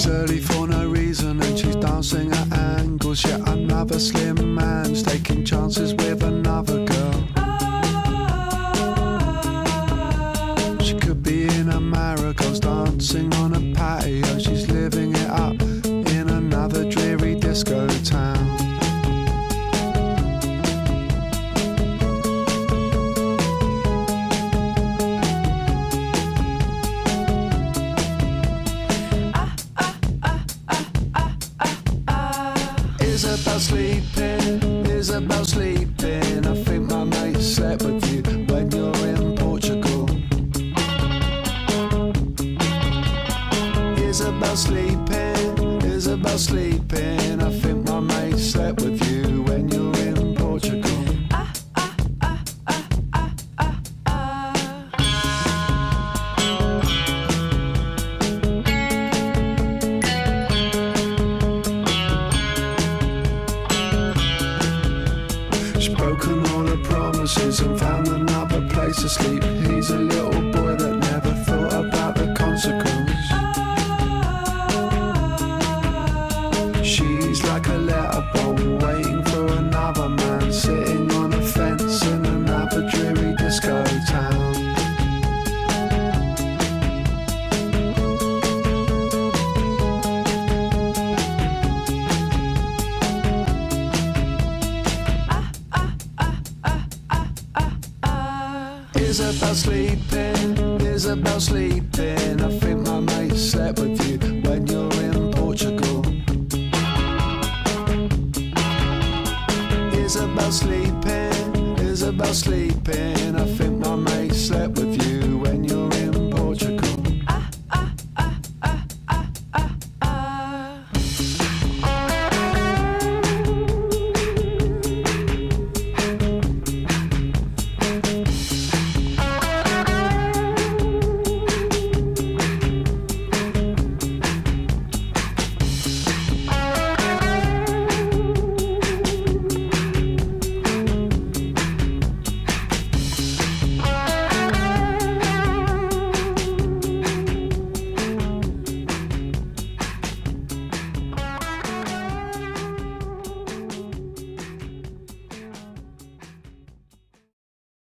She's early for no reason and she's dancing at angles. Yet another slim man's taking chances with another girl. She could be in America, dancing on a patio. She's living it up in another dreary disco town. about sleeping Isabel sleeping. I think my mate slept with you when you're in Portugal. Isabel sleeping Isabel sleeping. I think my mate slept with you. Broken all her promises and found another place to sleep. Isabel sleeping, Isabel sleeping. I think my mate slept with you when you're in Portugal. Isabel sleeping, Isabel sleeping. I think my mate slept with you